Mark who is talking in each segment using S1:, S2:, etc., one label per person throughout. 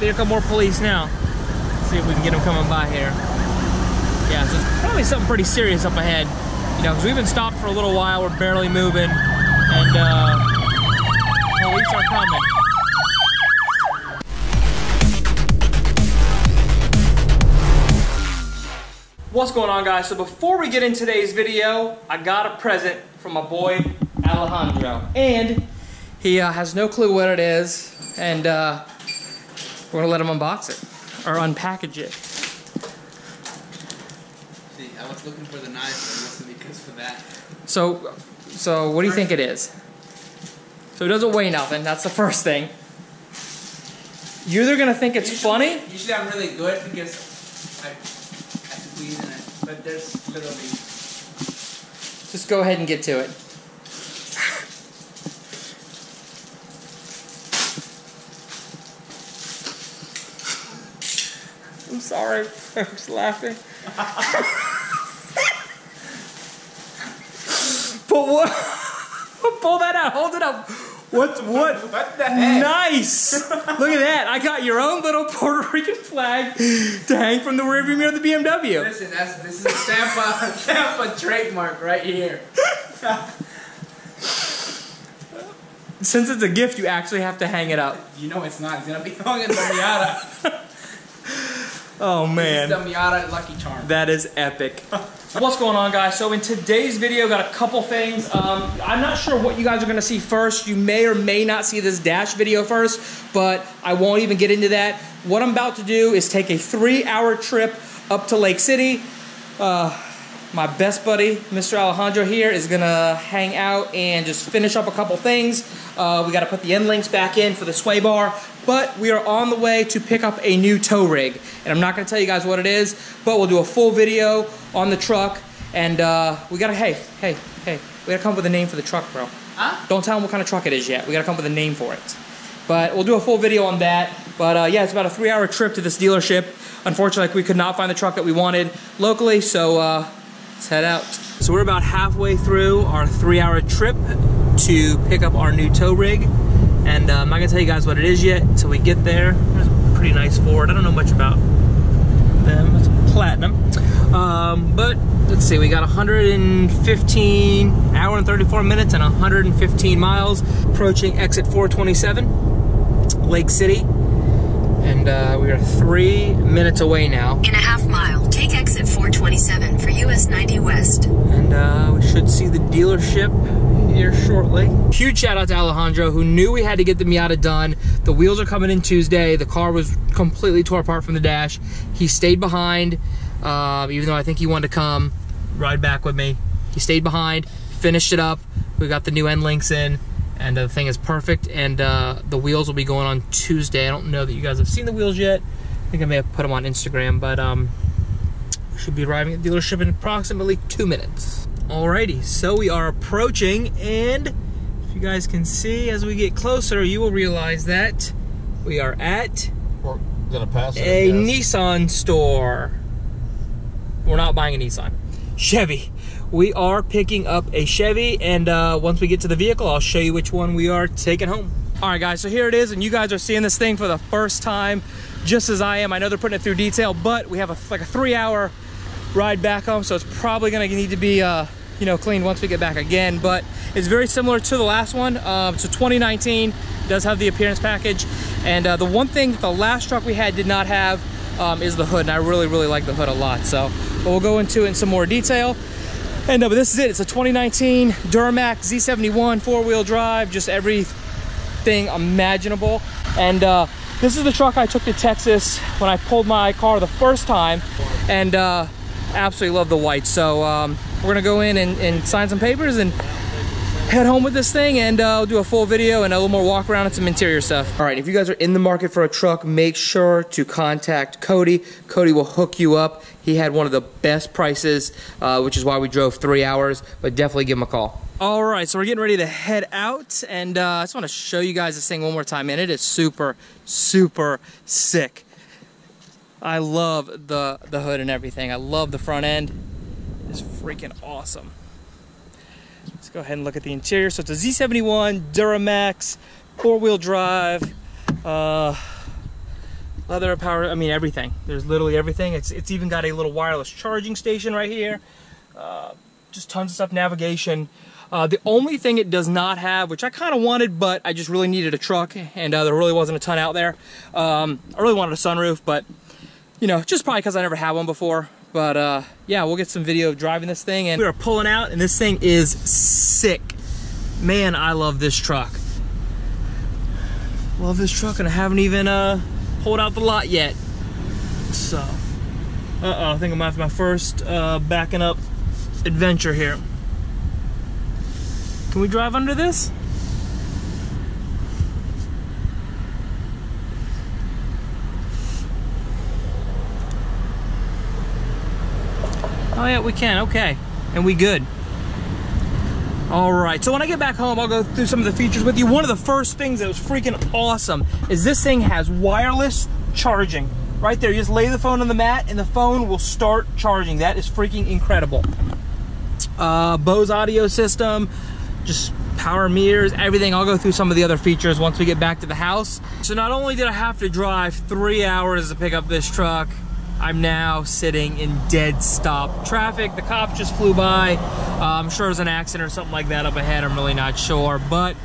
S1: Here come more police now. Let's see if we can get them coming by here. Yeah, so it's probably something pretty serious up ahead. You know, because we've been stopped for a little while, we're barely moving, and uh, police are coming. What's going on guys? So before we get in today's video, I got a present from my boy Alejandro. And he uh, has no clue what it is, and uh, we're gonna let him unbox it, or unpackage it.
S2: See, I was looking for the knife, but it wasn't because for that.
S1: So, so what do you think it is? So it doesn't weigh nothing, that's the first thing. You're either gonna think it's
S2: Usually-
S1: funny,
S2: Usually I'm really good because I, I squeeze in it, but there's literally.
S1: just go ahead and get to it. I'm sorry, I was laughing. but what? Pull that out. Hold it up. What? What?
S2: What the heck?
S1: Nice! Look at that. I got your own little Puerto Rican flag to hang from the rearview mirror of the BMW.
S2: Listen, that's this is a Tampa Tampa trademark right here.
S1: Since it's a gift, you actually have to hang it up.
S2: You know it's not. It's gonna be hung in the Miata.
S1: Oh man.
S2: the Miata Lucky Charm.
S1: That is epic. What's going on guys? So in today's video, got a couple things. Um, I'm not sure what you guys are gonna see first. You may or may not see this dash video first, but I won't even get into that. What I'm about to do is take a three hour trip up to Lake City. Uh, my best buddy, Mr. Alejandro here, is gonna hang out and just finish up a couple things. Uh, we gotta put the end links back in for the sway bar, but we are on the way to pick up a new tow rig. And I'm not gonna tell you guys what it is, but we'll do a full video on the truck. And uh, we gotta, hey, hey, hey, we gotta come up with a name for the truck, bro.
S2: Huh?
S1: Don't tell them what kind of truck it is yet. We gotta come up with a name for it. But we'll do a full video on that. But uh, yeah, it's about a three hour trip to this dealership. Unfortunately, we could not find the truck that we wanted locally, so uh, let's head out. So we're about halfway through our three hour trip to pick up our new tow rig. And uh, I'm not gonna tell you guys what it is yet until we get there. There's a pretty nice Ford. I don't know much about them. It's platinum. Um, but let's see, we got 115 hour and 34 minutes and 115 miles approaching exit 427, Lake City. And uh, we are three minutes away now.
S3: In a half mile, take exit 427 for US 90 West.
S1: And uh, we should see the dealership here shortly. Huge shout out to Alejandro who knew we had to get the Miata done. The wheels are coming in Tuesday. The car was completely tore apart from the dash. He stayed behind, uh, even though I think he wanted to come ride back with me. He stayed behind, finished it up. We got the new end links in and the thing is perfect and uh, the wheels will be going on Tuesday. I don't know that you guys have seen the wheels yet. I think I may have put them on Instagram, but um, we should be arriving at the dealership in approximately two minutes. Alrighty, so we are approaching, and if you guys can see as we get closer, you will realize that we are at
S4: We're gonna pass it. I
S1: a
S4: guess.
S1: Nissan store. We're not buying a Nissan. Chevy. We are picking up a Chevy, and uh, once we get to the vehicle, I'll show you which one we are taking home. All right, guys, so here it is, and you guys are seeing this thing for the first time, just as I am. I know they're putting it through detail, but we have a, like a three-hour ride back home, so it's probably gonna need to be, uh, you know, cleaned once we get back again. But it's very similar to the last one. Um, a 2019, does have the appearance package, and uh, the one thing that the last truck we had did not have um, is the hood, and I really, really like the hood a lot. So but we'll go into it in some more detail. And uh, but this is it. It's a 2019 Duramax Z71 four-wheel drive, just everything imaginable. And uh, this is the truck I took to Texas when I pulled my car the first time, and uh, absolutely love the white. So um, we're gonna go in and, and sign some papers and head home with this thing and uh, I'll do a full video and a little more walk around and some interior stuff. All right, if you guys are in the market for a truck, make sure to contact Cody. Cody will hook you up. He had one of the best prices, uh, which is why we drove three hours, but definitely give him a call. All right, so we're getting ready to head out and uh, I just wanna show you guys this thing one more time and it is super, super sick. I love the, the hood and everything. I love the front end. It's freaking awesome. Let's go ahead and look at the interior. So it's a Z71 Duramax, four-wheel drive. Uh, leather power. I mean everything. There's literally everything. It's it's even got a little wireless charging station right here. Uh, just tons of stuff. Navigation. Uh, the only thing it does not have, which I kind of wanted, but I just really needed a truck, and uh, there really wasn't a ton out there. Um, I really wanted a sunroof, but you know, just probably because I never had one before. But uh, yeah, we'll get some video of driving this thing, and we are pulling out, and this thing is sick. Man, I love this truck. Love this truck, and I haven't even uh, pulled out the lot yet. So, uh-oh, I think I'm after my first uh, backing up adventure here. Can we drive under this? Oh yeah, we can, okay. And we good. All right, so when I get back home, I'll go through some of the features with you. One of the first things that was freaking awesome is this thing has wireless charging. Right there, you just lay the phone on the mat and the phone will start charging. That is freaking incredible. Uh, Bose audio system, just power meters, everything. I'll go through some of the other features once we get back to the house. So not only did I have to drive three hours to pick up this truck, I'm now sitting in dead stop traffic. The cops just flew by. Uh, I'm sure it was an accident or something like that up ahead. I'm really not sure, but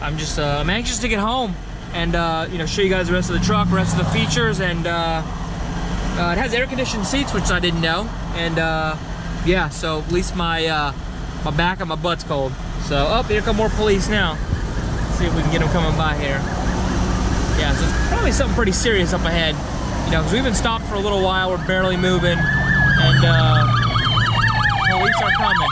S1: I'm just uh, I'm anxious to get home and uh, you know show you guys the rest of the truck, rest of the features, and uh, uh, it has air conditioned seats, which I didn't know, and uh, yeah, so at least my my back and my butt's cold. So up oh, here come more police now. Let's see if we can get them coming by here. Yeah, so it's probably something pretty serious up ahead. You know, because we've been stopped for a little while, we're barely moving, and uh, police are coming.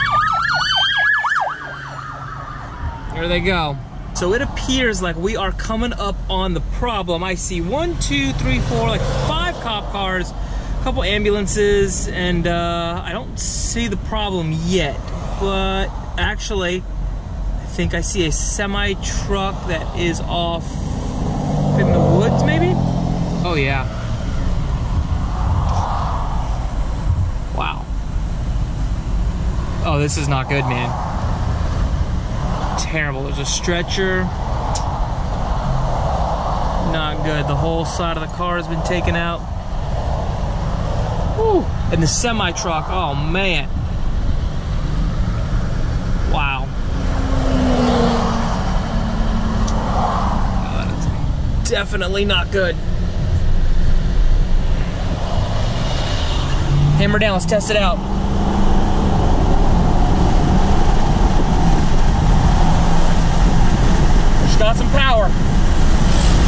S1: There they go. So it appears like we are coming up on the problem. I see one, two, three, four, like five cop cars, a couple ambulances, and uh, I don't see the problem yet. But actually, I think I see a semi truck that is off in the woods, maybe? Oh, yeah. Oh, this is not good, man. Terrible. There's a stretcher. Not good. The whole side of the car has been taken out. Whew. And the semi truck, oh man. Wow. Oh, definitely not good. Hammer down, let's test it out. got some power.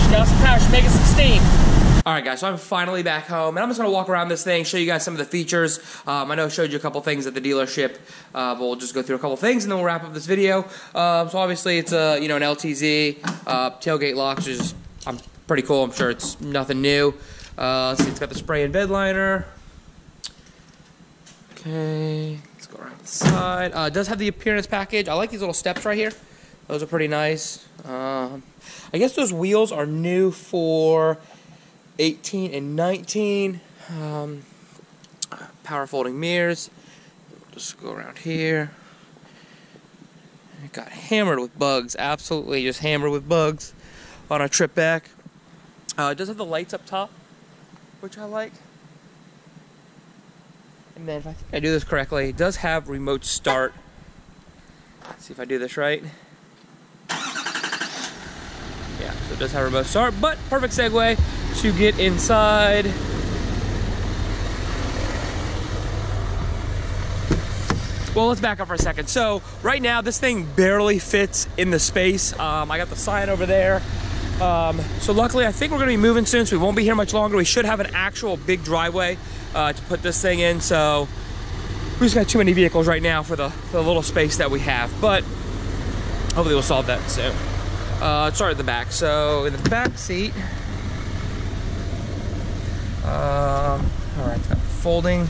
S1: She got some power. She's making some steam. All right, guys, so I'm finally back home, and I'm just going to walk around this thing, show you guys some of the features. Um, I know I showed you a couple things at the dealership, uh, but we'll just go through a couple things, and then we'll wrap up this video. Um, so obviously, it's a you know an LTZ uh, tailgate locks, which is pretty cool. I'm sure it's nothing new. Uh, let's see, it's got the spray and bed liner. Okay, let's go around the side. Uh, it does have the appearance package. I like these little steps right here. Those are pretty nice. Um, I guess those wheels are new for 18 and 19. Um, power folding mirrors. Just go around here. It got hammered with bugs. Absolutely just hammered with bugs on our trip back. Uh, it does have the lights up top, which I like. And then if I think I do this correctly, it does have remote start. Let's see if I do this right. So it does have a remote start, but perfect segue to get inside. Well, let's back up for a second. So right now, this thing barely fits in the space. Um, I got the sign over there. Um, so luckily, I think we're gonna be moving soon, so we won't be here much longer. We should have an actual big driveway uh, to put this thing in. So we just got too many vehicles right now for the, for the little space that we have, but hopefully we'll solve that soon. Uh, at the back. So in the back seat, um, all right, got folding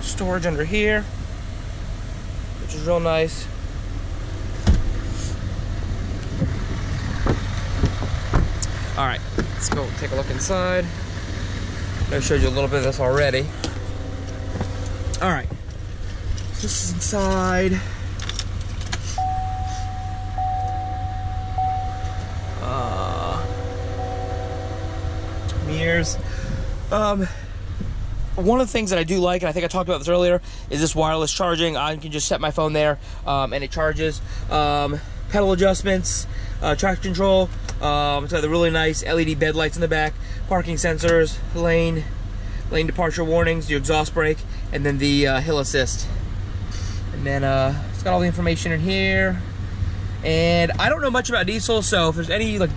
S1: storage under here, which is real nice. All right, let's go take a look inside. I showed you a little bit of this already. All right, this is inside. Mirrors. Um, one of the things that I do like, and I think I talked about this earlier, is this wireless charging. I can just set my phone there um, and it charges. Um, pedal adjustments, uh, traction control. Um, it's got the really nice LED bed lights in the back, parking sensors, lane, lane departure warnings, your exhaust brake, and then the uh, hill assist. And then uh, it's got all the information in here. And I don't know much about diesel, so if there's any like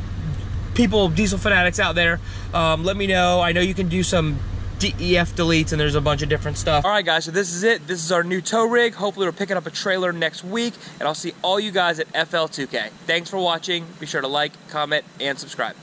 S1: people, diesel fanatics out there, um, let me know. I know you can do some DEF deletes and there's a bunch of different stuff. All right guys, so this is it. This is our new tow rig. Hopefully we're picking up a trailer next week and I'll see all you guys at FL2K. Thanks for watching. Be sure to like, comment, and subscribe.